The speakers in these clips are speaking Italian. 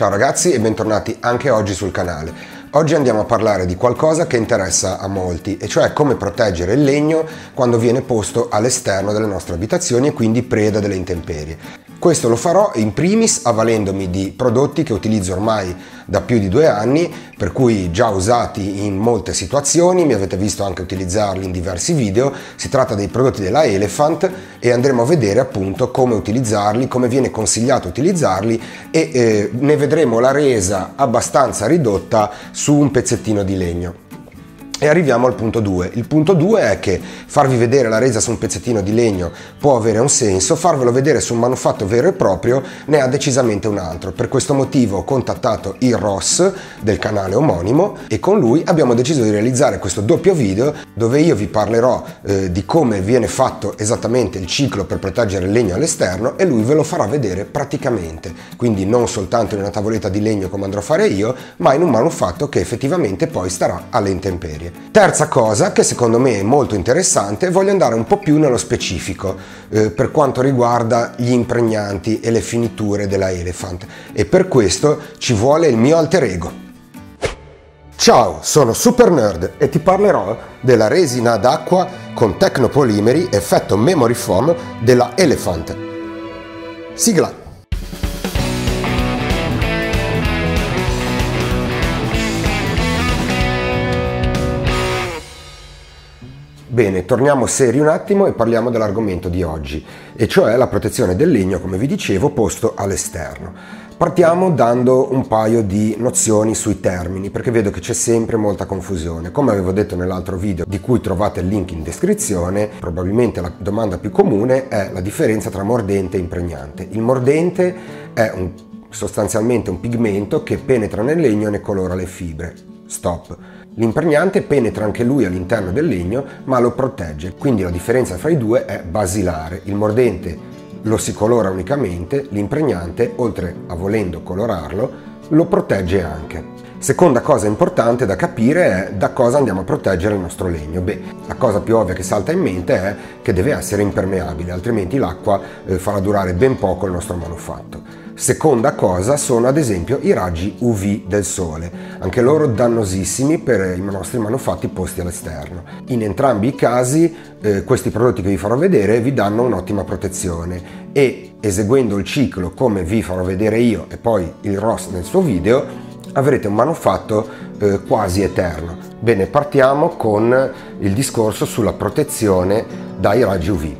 Ciao ragazzi e bentornati anche oggi sul canale. Oggi andiamo a parlare di qualcosa che interessa a molti, e cioè come proteggere il legno quando viene posto all'esterno delle nostre abitazioni e quindi preda delle intemperie. Questo lo farò in primis avvalendomi di prodotti che utilizzo ormai da più di due anni, per cui già usati in molte situazioni, mi avete visto anche utilizzarli in diversi video. Si tratta dei prodotti della Elephant e andremo a vedere appunto come utilizzarli, come viene consigliato utilizzarli e eh, ne vedremo la resa abbastanza ridotta su un pezzettino di legno. E arriviamo al punto 2. Il punto 2 è che farvi vedere la resa su un pezzettino di legno può avere un senso, farvelo vedere su un manufatto vero e proprio ne ha decisamente un altro. Per questo motivo ho contattato il Ross del canale omonimo e con lui abbiamo deciso di realizzare questo doppio video dove io vi parlerò eh, di come viene fatto esattamente il ciclo per proteggere il legno all'esterno e lui ve lo farà vedere praticamente. Quindi non soltanto in una tavoletta di legno come andrò a fare io, ma in un manufatto che effettivamente poi starà alle intemperie. Terza cosa che secondo me è molto interessante, voglio andare un po' più nello specifico eh, per quanto riguarda gli impregnanti e le finiture della Elephant e per questo ci vuole il mio alter ego. Ciao, sono Super Nerd e ti parlerò della resina d'acqua con tecnopolimeri effetto memory foam della Elephant. Sigla! Bene, torniamo seri un attimo e parliamo dell'argomento di oggi, e cioè la protezione del legno, come vi dicevo, posto all'esterno. Partiamo dando un paio di nozioni sui termini, perché vedo che c'è sempre molta confusione. Come avevo detto nell'altro video, di cui trovate il link in descrizione, probabilmente la domanda più comune è la differenza tra mordente e impregnante. Il mordente è un, sostanzialmente un pigmento che penetra nel legno e ne colora le fibre. Stop L'impregnante penetra anche lui all'interno del legno ma lo protegge, quindi la differenza fra i due è basilare. Il mordente lo si colora unicamente, l'impregnante, oltre a volendo colorarlo, lo protegge anche. Seconda cosa importante da capire è da cosa andiamo a proteggere il nostro legno. Beh, la cosa più ovvia che salta in mente è che deve essere impermeabile, altrimenti l'acqua eh, farà durare ben poco il nostro manufatto. Seconda cosa sono ad esempio i raggi UV del sole, anche loro dannosissimi per i nostri manufatti posti all'esterno. In entrambi i casi eh, questi prodotti che vi farò vedere vi danno un'ottima protezione e eseguendo il ciclo come vi farò vedere io e poi il Ross nel suo video avrete un manufatto eh, quasi eterno. Bene, partiamo con il discorso sulla protezione dai raggi UV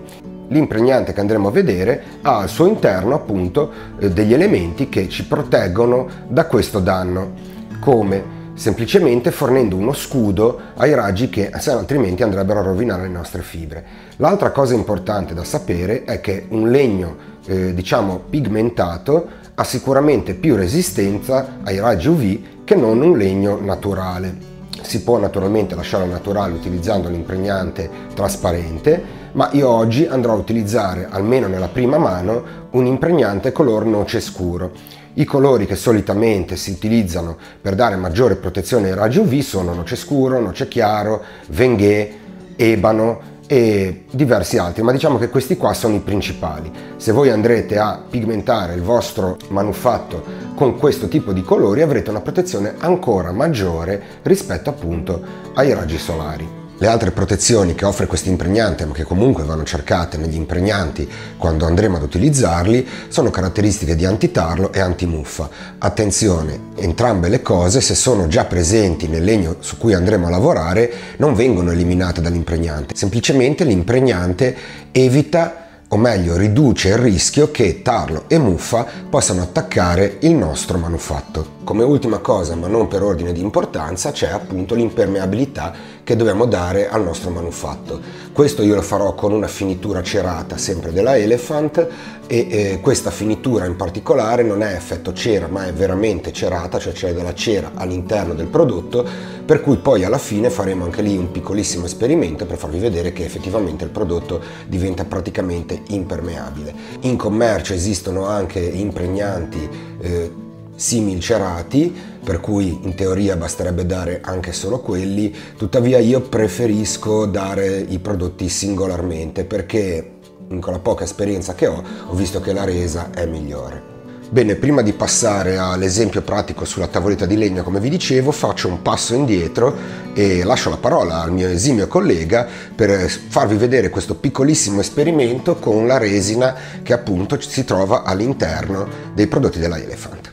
l'impregnante che andremo a vedere ha al suo interno appunto eh, degli elementi che ci proteggono da questo danno, come semplicemente fornendo uno scudo ai raggi che altrimenti andrebbero a rovinare le nostre fibre. L'altra cosa importante da sapere è che un legno eh, diciamo pigmentato ha sicuramente più resistenza ai raggi UV che non un legno naturale. Si può naturalmente lasciare al naturale utilizzando l'impregnante trasparente, ma io oggi andrò a utilizzare, almeno nella prima mano, un impregnante color noce scuro. I colori che solitamente si utilizzano per dare maggiore protezione ai raggi UV sono noce scuro, noce chiaro, venghè, ebano e diversi altri, ma diciamo che questi qua sono i principali. Se voi andrete a pigmentare il vostro manufatto con questo tipo di colori avrete una protezione ancora maggiore rispetto appunto ai raggi solari. Le altre protezioni che offre questo impregnante, ma che comunque vanno cercate negli impregnanti quando andremo ad utilizzarli, sono caratteristiche di antitarlo e antimuffa. Attenzione, entrambe le cose, se sono già presenti nel legno su cui andremo a lavorare, non vengono eliminate dall'impregnante. Semplicemente l'impregnante evita o meglio riduce il rischio che tarlo e muffa possano attaccare il nostro manufatto. Come ultima cosa, ma non per ordine di importanza, c'è appunto l'impermeabilità che dobbiamo dare al nostro manufatto. Questo io lo farò con una finitura cerata sempre della Elephant e eh, questa finitura in particolare non è effetto cera ma è veramente cerata, cioè c'è della cera all'interno del prodotto, per cui poi alla fine faremo anche lì un piccolissimo esperimento per farvi vedere che effettivamente il prodotto diventa praticamente impermeabile. In commercio esistono anche impregnanti eh, similcerati, per cui in teoria basterebbe dare anche solo quelli, tuttavia io preferisco dare i prodotti singolarmente perché con la poca esperienza che ho ho visto che la resa è migliore. Bene, prima di passare all'esempio pratico sulla tavoletta di legno, come vi dicevo, faccio un passo indietro e lascio la parola al mio esimio collega per farvi vedere questo piccolissimo esperimento con la resina che appunto si trova all'interno dei prodotti della Elephant.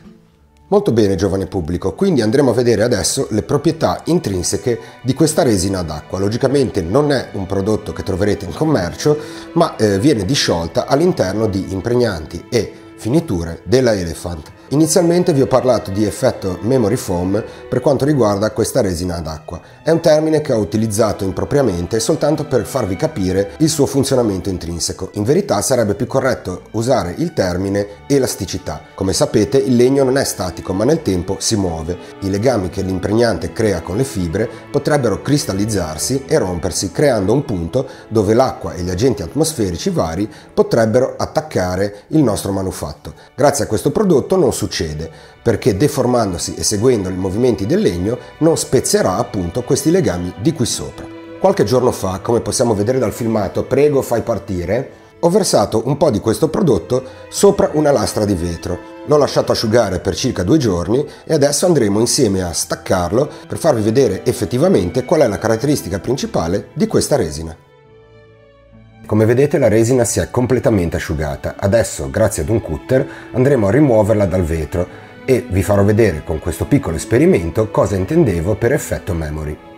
Molto bene giovane pubblico, quindi andremo a vedere adesso le proprietà intrinseche di questa resina d'acqua. Logicamente non è un prodotto che troverete in commercio, ma eh, viene disciolta all'interno di impregnanti e finiture della Elephant. Inizialmente vi ho parlato di effetto memory foam per quanto riguarda questa resina ad acqua. È un termine che ho utilizzato impropriamente soltanto per farvi capire il suo funzionamento intrinseco. In verità sarebbe più corretto usare il termine elasticità. Come sapete il legno non è statico ma nel tempo si muove. I legami che l'impregnante crea con le fibre potrebbero cristallizzarsi e rompersi creando un punto dove l'acqua e gli agenti atmosferici vari potrebbero attaccare il nostro manufatto. Grazie a questo prodotto non succede, perché deformandosi e seguendo i movimenti del legno non spezzerà appunto questi legami di qui sopra. Qualche giorno fa, come possiamo vedere dal filmato Prego fai partire, ho versato un po' di questo prodotto sopra una lastra di vetro. L'ho lasciato asciugare per circa due giorni e adesso andremo insieme a staccarlo per farvi vedere effettivamente qual è la caratteristica principale di questa resina. Come vedete la resina si è completamente asciugata, adesso grazie ad un cutter andremo a rimuoverla dal vetro e vi farò vedere con questo piccolo esperimento cosa intendevo per effetto memory.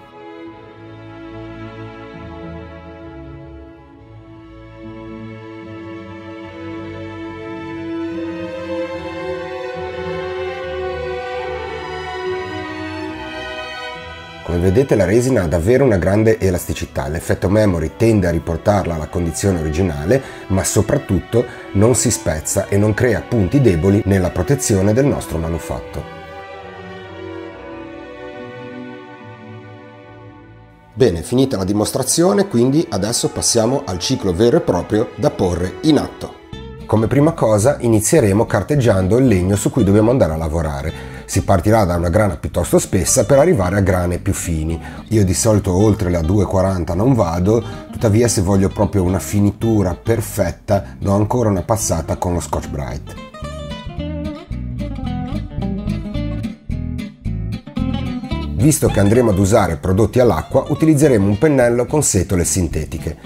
Vedete la resina ha davvero una grande elasticità, l'effetto memory tende a riportarla alla condizione originale, ma soprattutto non si spezza e non crea punti deboli nella protezione del nostro manufatto. Bene, finita la dimostrazione, quindi adesso passiamo al ciclo vero e proprio da porre in atto. Come prima cosa inizieremo carteggiando il legno su cui dobbiamo andare a lavorare. Si partirà da una grana piuttosto spessa per arrivare a grane più fini. Io di solito oltre la 2,40 non vado, tuttavia se voglio proprio una finitura perfetta do ancora una passata con lo Scotch Bright. Visto che andremo ad usare prodotti all'acqua, utilizzeremo un pennello con setole sintetiche.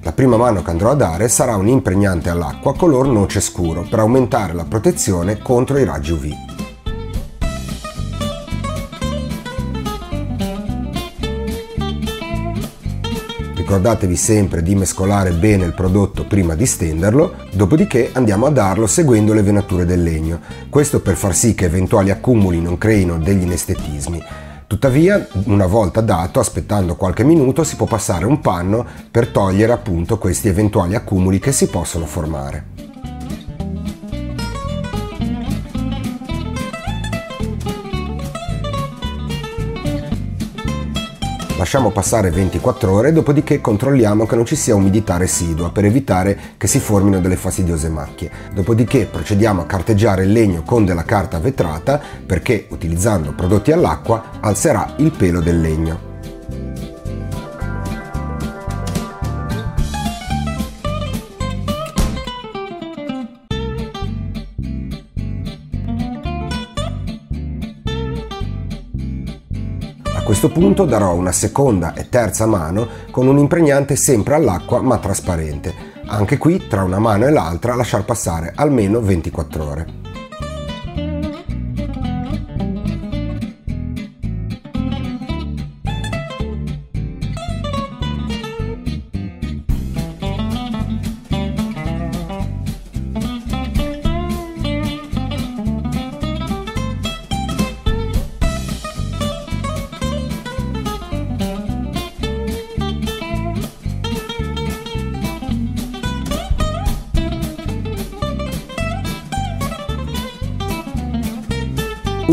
La prima mano che andrò a dare sarà un impregnante all'acqua color noce scuro per aumentare la protezione contro i raggi UV. Ricordatevi sempre di mescolare bene il prodotto prima di stenderlo, dopodiché andiamo a darlo seguendo le venature del legno, questo per far sì che eventuali accumuli non creino degli inestetismi. Tuttavia, una volta dato, aspettando qualche minuto, si può passare un panno per togliere appunto questi eventuali accumuli che si possono formare. Lasciamo passare 24 ore, dopodiché controlliamo che non ci sia umidità residua per evitare che si formino delle fastidiose macchie. Dopodiché procediamo a carteggiare il legno con della carta vetrata perché utilizzando prodotti all'acqua alzerà il pelo del legno. Questo punto darò una seconda e terza mano con un impregnante sempre all'acqua ma trasparente. Anche qui tra una mano e l'altra lasciar passare almeno 24 ore.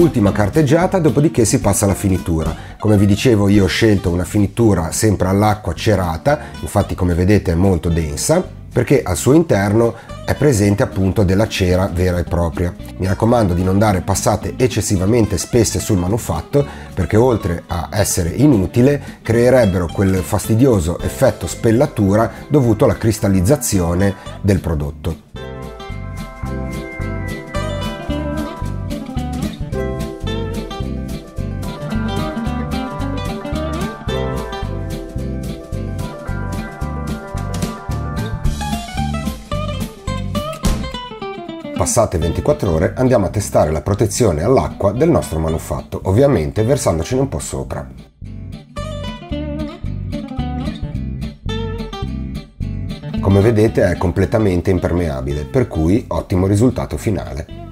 Ultima carteggiata, dopodiché si passa alla finitura. Come vi dicevo io ho scelto una finitura sempre all'acqua cerata, infatti come vedete è molto densa, perché al suo interno è presente appunto della cera vera e propria. Mi raccomando di non dare passate eccessivamente spesse sul manufatto perché oltre a essere inutile creerebbero quel fastidioso effetto spellatura dovuto alla cristallizzazione del prodotto. Passate 24 ore andiamo a testare la protezione all'acqua del nostro manufatto, ovviamente versandocene un po' sopra. Come vedete è completamente impermeabile, per cui ottimo risultato finale.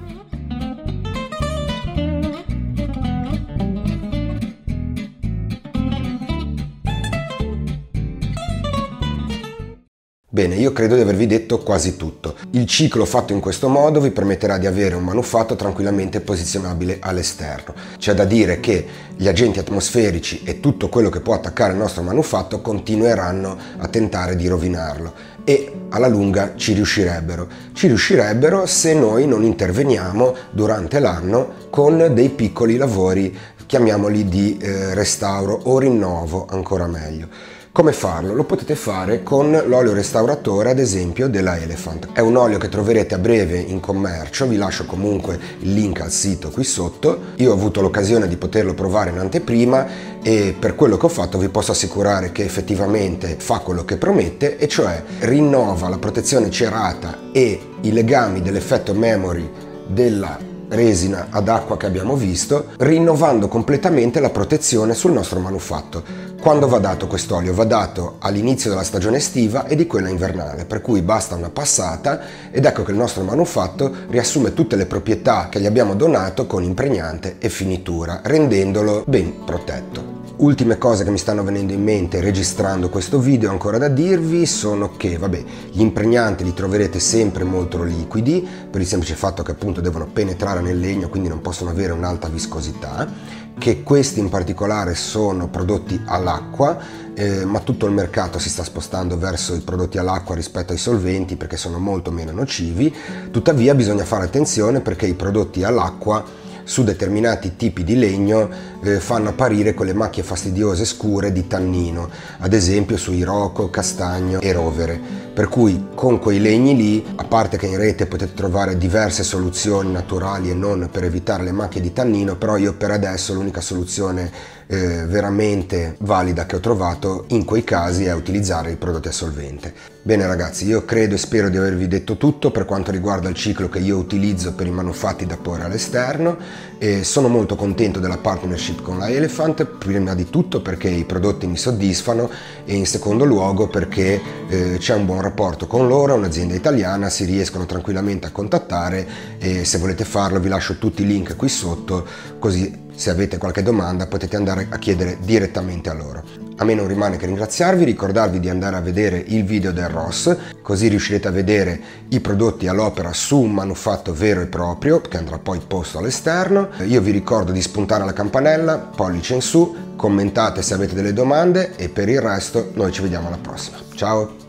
Bene, io credo di avervi detto quasi tutto. Il ciclo fatto in questo modo vi permetterà di avere un manufatto tranquillamente posizionabile all'esterno. C'è da dire che gli agenti atmosferici e tutto quello che può attaccare il nostro manufatto continueranno a tentare di rovinarlo e alla lunga ci riuscirebbero. Ci riuscirebbero se noi non interveniamo durante l'anno con dei piccoli lavori, chiamiamoli di eh, restauro o rinnovo, ancora meglio. Come farlo? Lo potete fare con l'olio restauratore ad esempio della Elephant. È un olio che troverete a breve in commercio, vi lascio comunque il link al sito qui sotto. Io ho avuto l'occasione di poterlo provare in anteprima e per quello che ho fatto vi posso assicurare che effettivamente fa quello che promette e cioè rinnova la protezione cerata e i legami dell'effetto memory della resina ad acqua che abbiamo visto, rinnovando completamente la protezione sul nostro manufatto. Quando va dato quest'olio? Va dato all'inizio della stagione estiva e di quella invernale, per cui basta una passata ed ecco che il nostro manufatto riassume tutte le proprietà che gli abbiamo donato con impregnante e finitura, rendendolo ben protetto. Ultime cose che mi stanno venendo in mente registrando questo video ancora da dirvi sono che, vabbè, gli impregnanti li troverete sempre molto liquidi per il semplice fatto che appunto devono penetrare nel legno, quindi non possono avere un'alta viscosità, che questi in particolare sono prodotti all'acqua, eh, ma tutto il mercato si sta spostando verso i prodotti all'acqua rispetto ai solventi perché sono molto meno nocivi, tuttavia bisogna fare attenzione perché i prodotti all'acqua su determinati tipi di legno eh, fanno apparire quelle macchie fastidiose scure di tannino, ad esempio su iroco, castagno e rovere. Per cui con quei legni lì, a parte che in rete potete trovare diverse soluzioni naturali e non per evitare le macchie di tannino, però io per adesso l'unica soluzione eh, veramente valida che ho trovato in quei casi è utilizzare i prodotti a solvente. Bene ragazzi, io credo e spero di avervi detto tutto per quanto riguarda il ciclo che io utilizzo per i manufatti da porre all'esterno e sono molto contento della partnership con la Elephant, prima di tutto perché i prodotti mi soddisfano e in secondo luogo perché eh, c'è un buon rapporto con loro, è un'azienda italiana, si riescono tranquillamente a contattare e se volete farlo vi lascio tutti i link qui sotto così se avete qualche domanda potete andare a chiedere direttamente a loro. A me non rimane che ringraziarvi, ricordarvi di andare a vedere il video del Ross, così riuscirete a vedere i prodotti all'opera su un manufatto vero e proprio che andrà poi posto all'esterno. Io vi ricordo di spuntare la campanella, pollice in su, commentate se avete delle domande e per il resto noi ci vediamo alla prossima. Ciao!